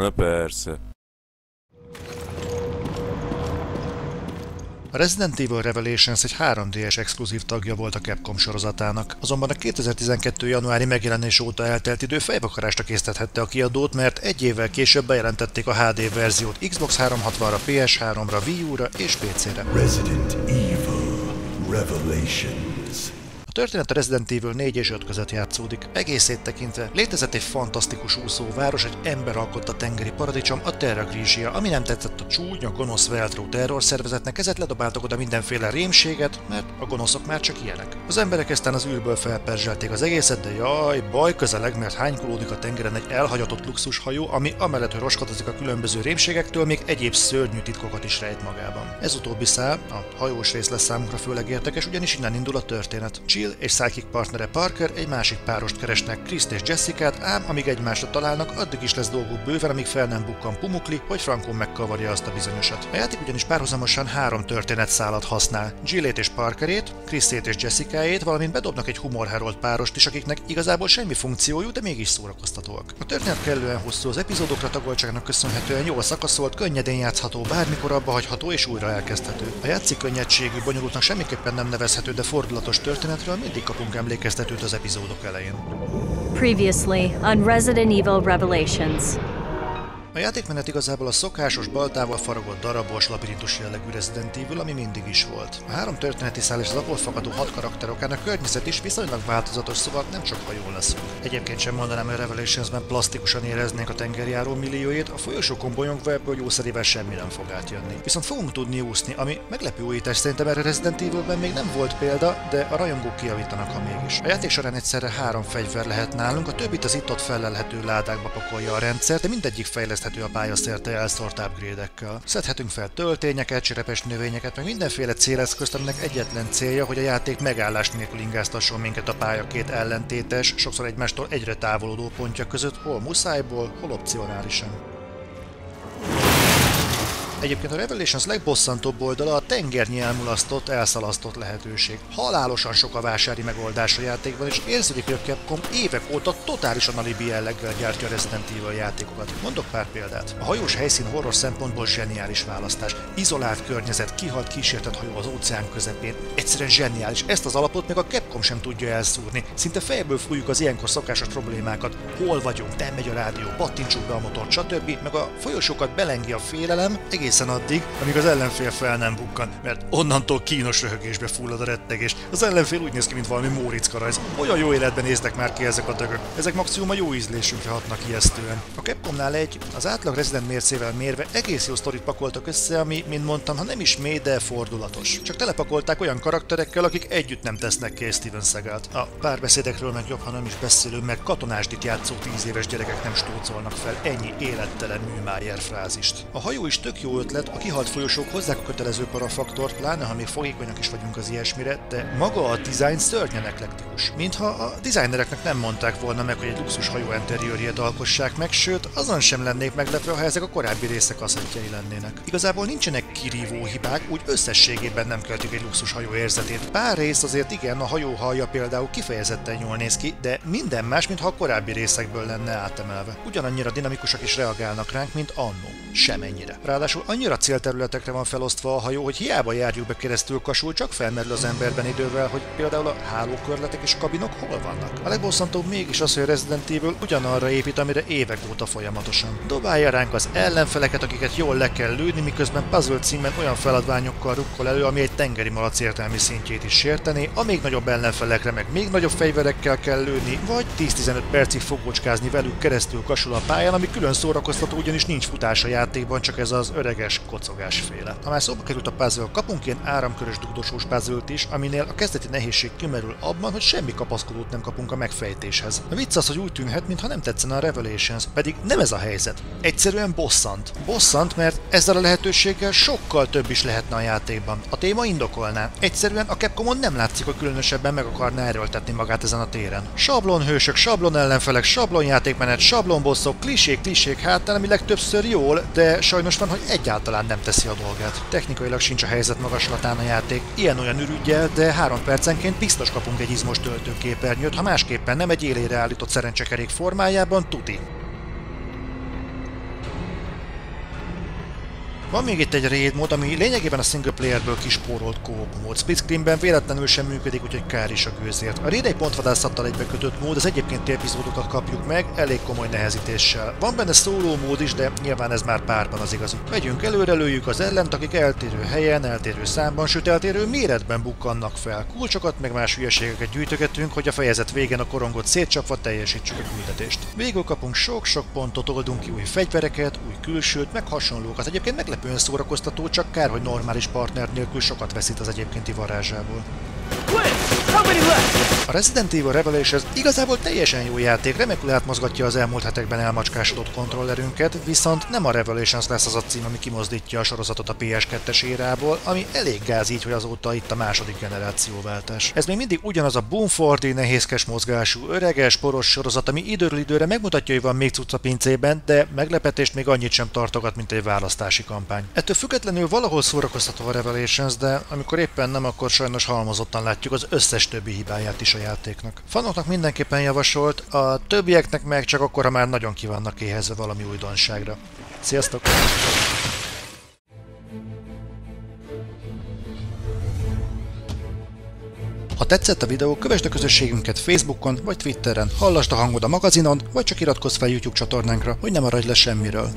Na persze. A Resident Evil Revelations egy 3DS exkluzív tagja volt a Capcom sorozatának, azonban a 2012. januári megjelenés óta eltelt idő fejvakarásra késztethette a kiadót, mert egy évvel később bejelentették a HD verziót Xbox 360-ra, PS3-ra, Wii U-ra és PC-re. Resident Evil Revelations. Történet a Resident Evil 4 és 5 között játszódik. Egészét tekintve létezett egy fantasztikus úszóváros, egy ember alkotta tengeri paradicsom, a Terra Grigia, ami nem tetszett a csúnya, gonosz Veltro terror szervezetnek, ezért ledobáltak oda mindenféle rémséget, mert a gonoszok már csak ilyenek. Az emberek eztán az űrből felperzselték az egészet, de jaj, baj közeleg, mert hánykolódik a tengeren egy elhagyatott luxushajó, ami amellett, hogy roskadozik a különböző rémségektől, még egyéb szörnyű titkokat is rejt magában. Ez utóbbi szál, a hajós rész lesz számunkra főleg érdekes, ugyanis innen indul a történet. Jill és Psychic partnere Parker egy másik párost keresnek, Kriszt és Jessica-t, ám amíg egymásra találnak, addig is lesz dolguk bőven, amíg fel nem bukkan Pumukli, hogy Frankon megkavarja azt a bizonyosat. A játék ugyanis párhuzamosan három történetszálat használ. Jillét és Parkerét, Krisztét és Jessica-ét, valamint bedobnak egy humorherolt párost is, akiknek igazából semmi funkciójuk, de mégis szórakoztatóak. A történet kellően hosszú, az epizódokra tagoltságnak köszönhetően jól szakaszolt, könnyedén játszható, bármikor abba hagyható és újra elkezdhető. A játszik könnyedségű, bonyolultnak semmiképpen nem nevezhető, de fordulatos történetről mindig kapunk emlékeztetőt az epizódok elején. Previously on Resident Evil Revelations. A játékmenet igazából a szokásos baltával faragott darabos, labirintus jellegű Resident Evil, ami mindig is volt. A három történeti szál és az abból fakadó hat karakter okán a környezet is viszonylag változatos, szóval nem csak hajó leszünk. Egyébként sem mondanám, hogy Revelationsben plastikusan éreznénk a tengerjáró millióit, a folyosókon bolyongva ebből jószerivel semmi nem fog átjönni. Viszont fogunk tudni úszni, ami meglepő újítás szerintem erre Resident Evilben még nem volt példa, de a rajongók kiavítanak, ha mégis. A játék során egyszerre három fegyver lehet nálunk, a többit az itt-ott felelhető ládákba pakolja a rendszer, de mindegyik fejleszt fejleszthető a pályaszerte elszórt upgrade-ekkel. Szedhetünk fel töltényeket, cserepes növényeket, meg mindenféle céleszközt, aminek egyetlen célja, hogy a játék megállás nélkül ingáztasson minket a pálya két ellentétes, sokszor egymástól egyre távolodó pontja között, hol muszájból, hol opcionálisan. Egyébként a Revelations legbosszantóbb oldala a tengernyi elmulasztott, elszalasztott lehetőség. Halálosan sok a vásári megoldás a játékban, és érződik, hogy a Capcom évek óta totálisan alibi jelleggel gyártja a Resident Evil játékokat. Mondok pár példát. A hajós helyszín horror szempontból zseniális választás. Izolált környezet, kihalt kísértett hajó az óceán közepén. Egyszerűen zseniális. Ezt az alapot meg a Capcom sem tudja elszúrni. Szinte fejből fújjuk az ilyenkor szokásos problémákat. Hol vagyunk, nem megy a rádió, pattintsuk be a motor, stb. Meg a folyosókat belengi a félelem, egész egészen addig, amíg az ellenfél fel nem bukkan, mert onnantól kínos röhögésbe fullad a rettegés. Az ellenfél úgy néz ki, mint valami Móriczka rajz. Olyan jó életben néznek már ki ezek a dögök. Ezek maximum a jó ízlésünkre hatnak ijesztően. A Capcomnál egy, az átlag Resident mércével mérve egész jó sztorit pakoltak össze, ami, mint mondtam, ha nem is mély, de fordulatos. Csak telepakolták olyan karakterekkel, akik együtt nem tesznek ki Steven Segalt. A párbeszédekről meg jobb, ha nem is beszélünk, mert katonásdit játszó tíz éves gyerekek nem stócolnak fel ennyi élettelen műmájer frázist. A hajó is tök jó ötlet, a kihalt folyosók hozzák a kötelező parafaktort, pláne ha még fogékonyak is vagyunk az ilyesmire, de maga a design szörnyen eklektikus. Mintha a designereknek nem mondták volna meg, hogy egy luxus hajó interiőrjét alkossák meg, sőt, azon sem lennék meglepve, ha ezek a korábbi részek asszettjei lennének. Igazából nincsenek kirívó hibák, úgy összességében nem keltik egy luxus hajó érzetét. Pár rész azért igen, a hajó hallja például kifejezetten jól néz ki, de minden más, mintha a korábbi részekből lenne átemelve. Ugyanannyira dinamikusak is reagálnak ránk, mint annó. Semennyire. Ráadásul annyira célterületekre van felosztva a hajó, hogy hiába járjuk be keresztül kasul, csak felmerül az emberben idővel, hogy például a hálókörletek és kabinok hol vannak. A legbosszantóbb mégis az, hogy a Resident Evil ugyanarra épít, amire évek óta folyamatosan. Dobálja ránk az ellenfeleket, akiket jól le kell lőni, miközben puzzle címben olyan feladványokkal rukkol elő, ami egy tengeri malac értelmi szintjét is sérteni, a még nagyobb ellenfelekre meg még nagyobb fegyverekkel kell lőni, vagy 10-15 percig fogócskázni velük keresztül kasul a pályán, ami külön szórakoztató, ugyanis nincs futása játékban, csak ez az öreges kocogásféle. Ha már szóba került a puzzle, kapunk ilyen áramkörös dugdosós puzzle is, aminél a kezdeti nehézség kimerül abban, hogy semmi kapaszkodót nem kapunk a megfejtéshez. A vicc az, hogy úgy tűnhet, mintha nem tetszene a Revelations, pedig nem ez a helyzet. Egyszerűen bosszant. Bosszant, mert ezzel a lehetőséggel sokkal több is lehetne a játékban. A téma indokolná. Egyszerűen a Capcomon nem látszik, hogy különösebben meg akarná erőltetni magát ezen a téren. Sablon hősök, sablon ellenfelek, sablon játékmenet, sablon bosszok, klisék, klisék hátán, ami legtöbbször jól, de sajnos van, hogy egyáltalán nem teszi a dolgát. Technikailag sincs a helyzet magaslatán a játék. Ilyen-olyan ürügyel, de három percenként biztos kapunk egy izmos töltőképernyőt, ha másképpen nem egy élére állított szerencsekerék formájában, tuti. Van még itt egy raid mód, ami lényegében a single playerből kispórolt co mód. Split screenben véletlenül sem működik, úgyhogy kár is a gőzért. A raid egy pontvadászattal egybekötött mód, az egyébként epizódokat kapjuk meg, elég komoly nehezítéssel. Van benne szóló mód is, de nyilván ez már párban az igazi. Megyünk előre, lőjük az ellent, akik eltérő helyen, eltérő számban, sőt eltérő méretben bukkannak fel. Kulcsokat meg más hülyeségeket gyűjtögetünk, hogy a fejezet végén a korongot szétcsapva teljesítsük a küldetést. Végül kapunk sok-sok pontot, oldunk ki új fegyvereket, új külsőt, meg hasonlókat. Egyébként meglepően szórakoztató, csak kár, hogy normális partner nélkül sokat veszít az egyébkénti varázsából. A Resident Evil Revelations igazából teljesen jó játék, remekül átmozgatja az elmúlt hetekben elmacskásodott kontrollerünket, viszont nem a Revelations lesz az a cím, ami kimozdítja a sorozatot a PS2-es érából, ami elég gáz így, hogy azóta itt a második generációváltás. Ez még mindig ugyanaz a Boomfordi, nehézkes mozgású, öreges, poros sorozat, ami időről időre megmutatja, hogy van még cucca pincében, de meglepetést még annyit sem tartogat, mint egy választási kampány. Ettől függetlenül valahol szórakoztató a Revelations, de amikor éppen nem, akkor sajnos halmozottan látjuk az összes többi hibáját is a játéknak. Fanoknak mindenképpen javasolt, a többieknek meg csak akkor, ha már nagyon kivannak éhezve valami újdonságra. Sziasztok! Ha tetszett a videó, kövesd a közösségünket Facebookon vagy Twitteren, hallasd a hangod a magazinon, vagy csak iratkozz fel YouTube csatornánkra, hogy ne maradj le semmiről.